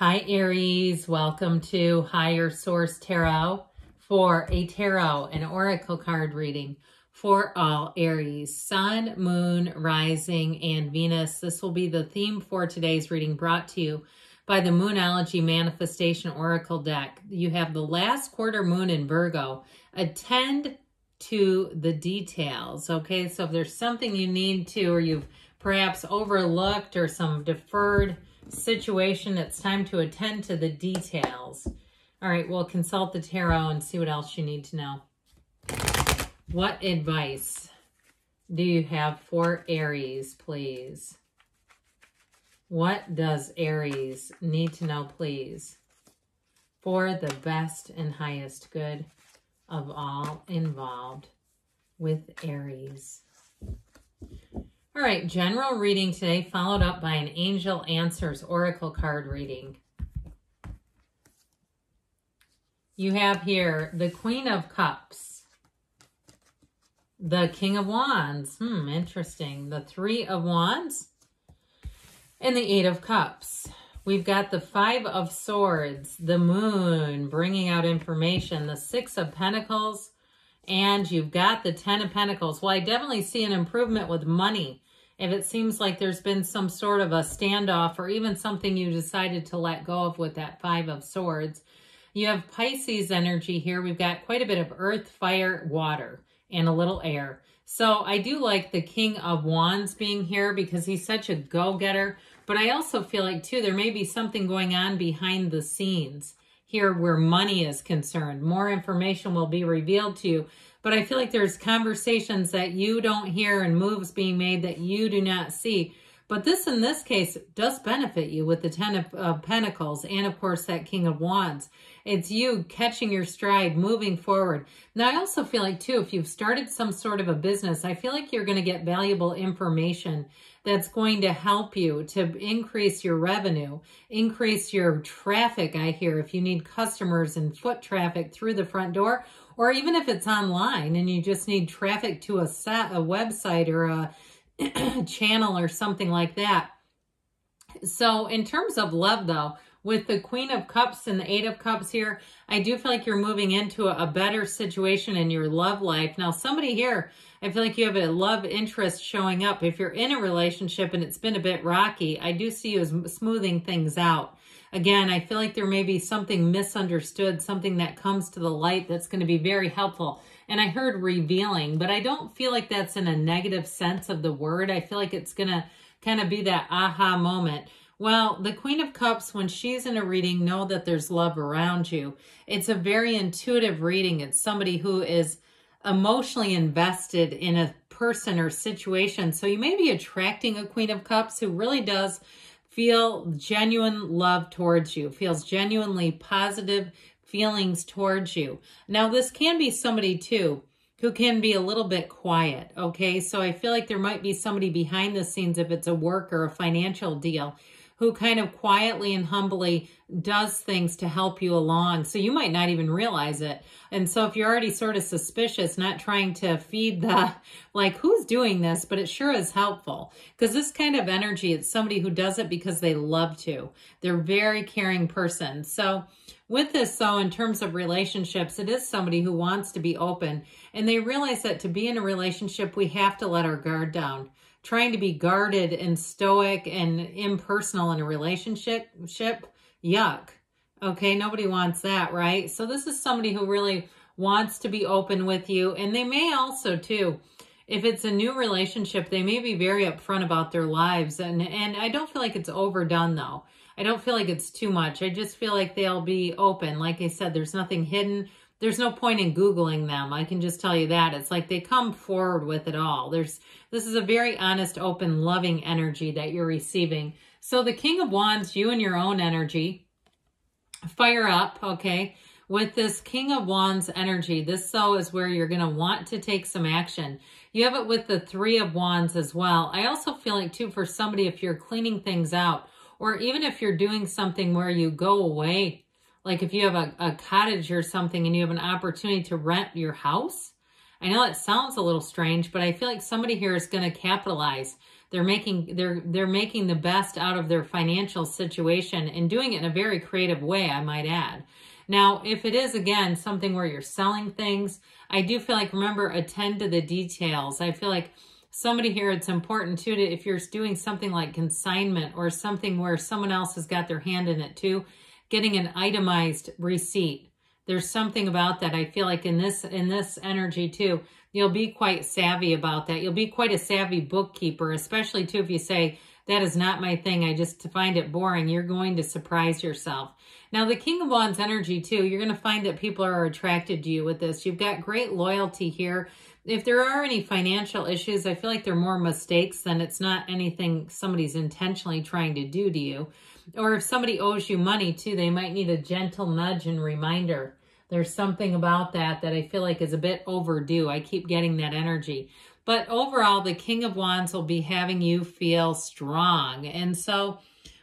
Hi, Aries. Welcome to Higher Source Tarot for a tarot and oracle card reading for all Aries, Sun, Moon, Rising, and Venus. This will be the theme for today's reading brought to you by the Moonology Manifestation Oracle deck. You have the last quarter moon in Virgo. Attend to the details, okay? So if there's something you need to or you've perhaps overlooked or some deferred situation, it's time to attend to the details. All right, we'll consult the tarot and see what else you need to know. What advice do you have for Aries, please? What does Aries need to know, please, for the best and highest good of all involved with Aries? All right, general reading today, followed up by an Angel Answers Oracle card reading. You have here the Queen of Cups, the King of Wands, hmm, interesting, the Three of Wands, and the Eight of Cups. We've got the Five of Swords, the Moon, bringing out information, the Six of Pentacles, and you've got the Ten of Pentacles. Well, I definitely see an improvement with money. If it seems like there's been some sort of a standoff or even something you decided to let go of with that Five of Swords. You have Pisces energy here. We've got quite a bit of earth, fire, water, and a little air. So I do like the King of Wands being here because he's such a go-getter. But I also feel like, too, there may be something going on behind the scenes here where money is concerned. More information will be revealed to you. But I feel like there's conversations that you don't hear and moves being made that you do not see. But this, in this case, does benefit you with the Ten of uh, Pentacles and, of course, that King of Wands. It's you catching your stride, moving forward. Now, I also feel like, too, if you've started some sort of a business, I feel like you're going to get valuable information that's going to help you to increase your revenue, increase your traffic, I hear, if you need customers and foot traffic through the front door, or even if it's online and you just need traffic to a, set, a website or a channel or something like that. So in terms of love, though, with the Queen of Cups and the Eight of Cups here, I do feel like you're moving into a better situation in your love life. Now, somebody here, I feel like you have a love interest showing up. If you're in a relationship and it's been a bit rocky, I do see you as smoothing things out. Again, I feel like there may be something misunderstood, something that comes to the light that's going to be very helpful. And I heard revealing, but I don't feel like that's in a negative sense of the word. I feel like it's going to kind of be that aha moment well, the Queen of Cups, when she's in a reading, know that there's love around you. It's a very intuitive reading. It's somebody who is emotionally invested in a person or situation. So you may be attracting a Queen of Cups who really does feel genuine love towards you, feels genuinely positive feelings towards you. Now, this can be somebody too who can be a little bit quiet, okay? So I feel like there might be somebody behind the scenes if it's a work or a financial deal who kind of quietly and humbly does things to help you along. So you might not even realize it. And so if you're already sort of suspicious, not trying to feed the, like, who's doing this, but it sure is helpful. Because this kind of energy, it's somebody who does it because they love to. They're very caring person. So with this, though, in terms of relationships, it is somebody who wants to be open. And they realize that to be in a relationship, we have to let our guard down trying to be guarded and stoic and impersonal in a relationship, ship, yuck. Okay, nobody wants that, right? So this is somebody who really wants to be open with you. And they may also, too, if it's a new relationship, they may be very upfront about their lives. And, and I don't feel like it's overdone, though. I don't feel like it's too much. I just feel like they'll be open. Like I said, there's nothing hidden there's no point in Googling them. I can just tell you that. It's like they come forward with it all. There's This is a very honest, open, loving energy that you're receiving. So the King of Wands, you and your own energy, fire up, okay? With this King of Wands energy, this so is where you're going to want to take some action. You have it with the Three of Wands as well. I also feel like, too, for somebody, if you're cleaning things out, or even if you're doing something where you go away like if you have a, a cottage or something and you have an opportunity to rent your house, I know it sounds a little strange, but I feel like somebody here is going to capitalize. They're making they're they're making the best out of their financial situation and doing it in a very creative way, I might add. Now, if it is again something where you're selling things, I do feel like remember attend to the details. I feel like somebody here it's important too to if you're doing something like consignment or something where someone else has got their hand in it too, getting an itemized receipt. There's something about that I feel like in this in this energy too You'll be quite savvy about that. You'll be quite a savvy bookkeeper, especially too if you say, that is not my thing. I just find it boring. You're going to surprise yourself. Now, the King of Wands energy, too, you're going to find that people are attracted to you with this. You've got great loyalty here. If there are any financial issues, I feel like they're more mistakes than it's not anything somebody's intentionally trying to do to you. Or if somebody owes you money, too, they might need a gentle nudge and reminder. There's something about that that I feel like is a bit overdue. I keep getting that energy. But overall, the King of Wands will be having you feel strong. And so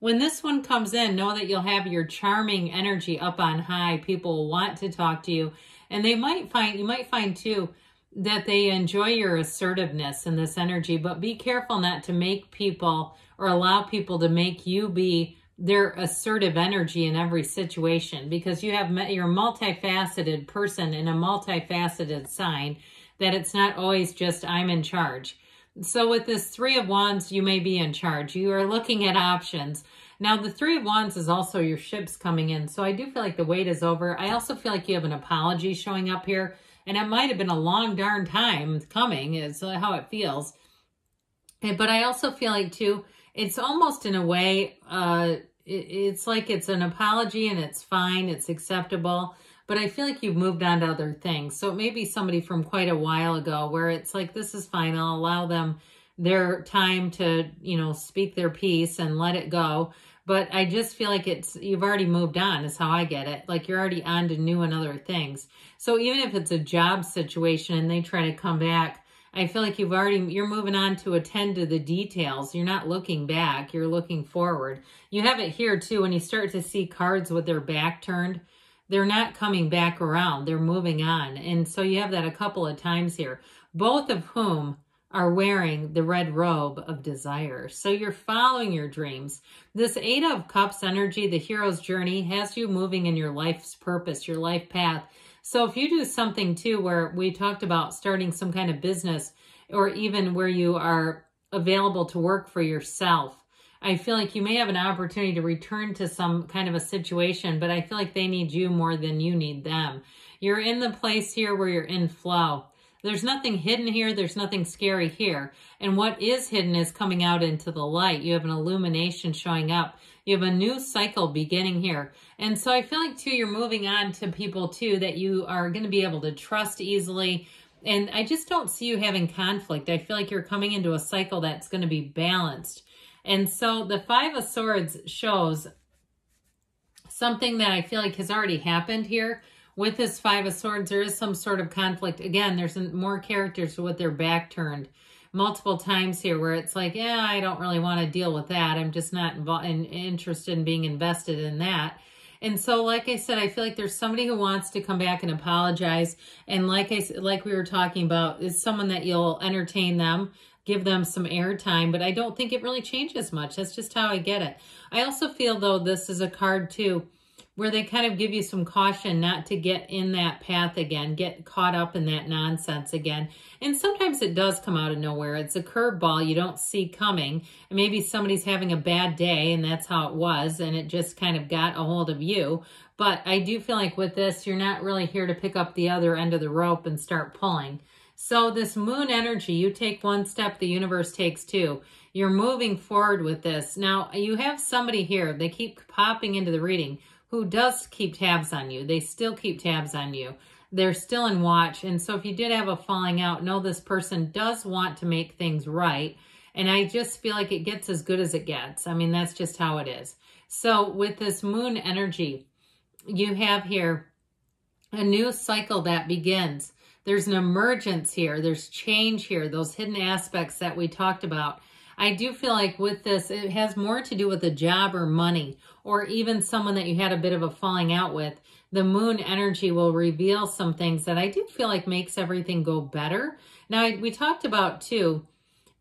when this one comes in, know that you'll have your charming energy up on high. People will want to talk to you. And they might find, you might find too, that they enjoy your assertiveness and this energy, but be careful not to make people or allow people to make you be their assertive energy in every situation because you have you're a multifaceted person in a multifaceted sign that it's not always just I'm in charge. So with this three of wands, you may be in charge. You are looking at options. Now the three of wands is also your ships coming in. So I do feel like the wait is over. I also feel like you have an apology showing up here and it might have been a long darn time coming is how it feels. But I also feel like too, it's almost in a way, uh, it's like it's an apology and it's fine, it's acceptable. But I feel like you've moved on to other things. So it may be somebody from quite a while ago where it's like, this is fine. I'll allow them their time to, you know, speak their piece and let it go. But I just feel like it's, you've already moved on is how I get it. Like you're already on to new and other things. So even if it's a job situation and they try to come back, I feel like you've already, you're moving on to attend to the details. You're not looking back, you're looking forward. You have it here too, when you start to see cards with their back turned, they're not coming back around, they're moving on. And so you have that a couple of times here, both of whom are wearing the red robe of desire. So you're following your dreams. This Eight of Cups energy, the hero's journey, has you moving in your life's purpose, your life path. So if you do something too where we talked about starting some kind of business or even where you are available to work for yourself, I feel like you may have an opportunity to return to some kind of a situation, but I feel like they need you more than you need them. You're in the place here where you're in flow. There's nothing hidden here. There's nothing scary here. And what is hidden is coming out into the light. You have an illumination showing up. You have a new cycle beginning here. And so I feel like, too, you're moving on to people, too, that you are going to be able to trust easily. And I just don't see you having conflict. I feel like you're coming into a cycle that's going to be balanced. And so the Five of Swords shows something that I feel like has already happened here. With this Five of Swords, there is some sort of conflict. Again, there's more characters with their back turned multiple times here where it's like, yeah, I don't really want to deal with that. I'm just not involved in, interested in being invested in that. And so, like I said, I feel like there's somebody who wants to come back and apologize. And like I like we were talking about, is someone that you'll entertain them, give them some airtime. But I don't think it really changes much. That's just how I get it. I also feel though this is a card too where they kind of give you some caution not to get in that path again, get caught up in that nonsense again. And sometimes it does come out of nowhere. It's a curveball you don't see coming. And maybe somebody's having a bad day and that's how it was and it just kind of got a hold of you. But I do feel like with this, you're not really here to pick up the other end of the rope and start pulling. So this moon energy, you take one step, the universe takes two. You're moving forward with this. Now, you have somebody here. They keep popping into the reading who does keep tabs on you. They still keep tabs on you. They're still in watch. And so if you did have a falling out, know this person does want to make things right. And I just feel like it gets as good as it gets. I mean, that's just how it is. So with this moon energy, you have here a new cycle that begins. There's an emergence here. There's change here. Those hidden aspects that we talked about. I do feel like with this, it has more to do with a job or money, or even someone that you had a bit of a falling out with. The moon energy will reveal some things that I do feel like makes everything go better. Now, we talked about too,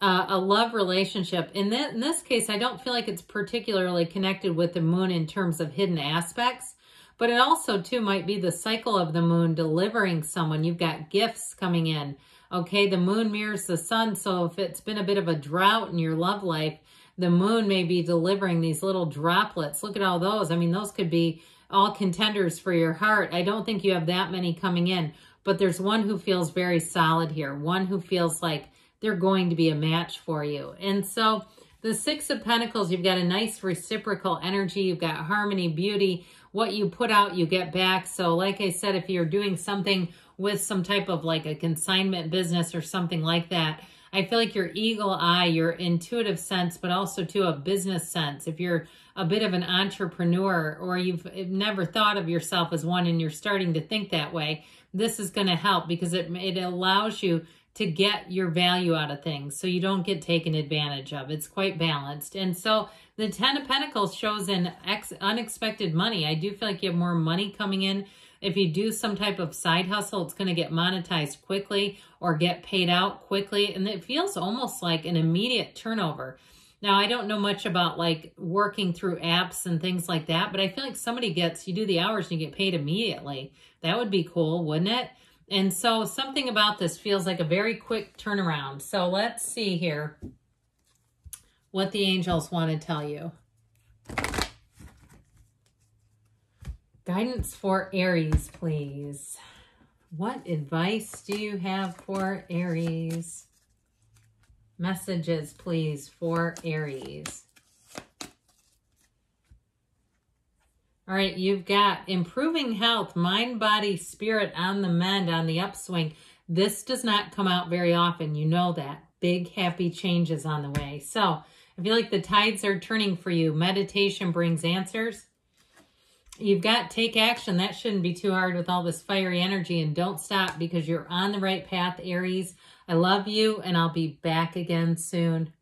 uh, a love relationship. In, th in this case, I don't feel like it's particularly connected with the moon in terms of hidden aspects, but it also, too, might be the cycle of the moon delivering someone. You've got gifts coming in. Okay, the moon mirrors the sun, so if it's been a bit of a drought in your love life, the moon may be delivering these little droplets. Look at all those. I mean, those could be all contenders for your heart. I don't think you have that many coming in, but there's one who feels very solid here, one who feels like they're going to be a match for you. And so the Six of Pentacles, you've got a nice reciprocal energy. You've got harmony, beauty. What you put out, you get back. So like I said, if you're doing something with some type of like a consignment business or something like that, I feel like your eagle eye, your intuitive sense, but also to a business sense. If you're a bit of an entrepreneur or you've never thought of yourself as one and you're starting to think that way, this is going to help because it, it allows you to get your value out of things so you don't get taken advantage of. It's quite balanced. And so the 10 of Pentacles shows in ex unexpected money. I do feel like you have more money coming in. If you do some type of side hustle, it's going to get monetized quickly or get paid out quickly. And it feels almost like an immediate turnover. Now, I don't know much about like working through apps and things like that, but I feel like somebody gets, you do the hours and you get paid immediately. That would be cool, wouldn't it? And so something about this feels like a very quick turnaround. So let's see here what the angels want to tell you. Guidance for Aries, please. What advice do you have for Aries? Messages, please, for Aries. All right, you've got improving health, mind, body, spirit on the mend, on the upswing. This does not come out very often. You know that. Big, happy changes on the way. So I feel like the tides are turning for you. Meditation brings answers. You've got take action. That shouldn't be too hard with all this fiery energy. And don't stop because you're on the right path, Aries. I love you, and I'll be back again soon.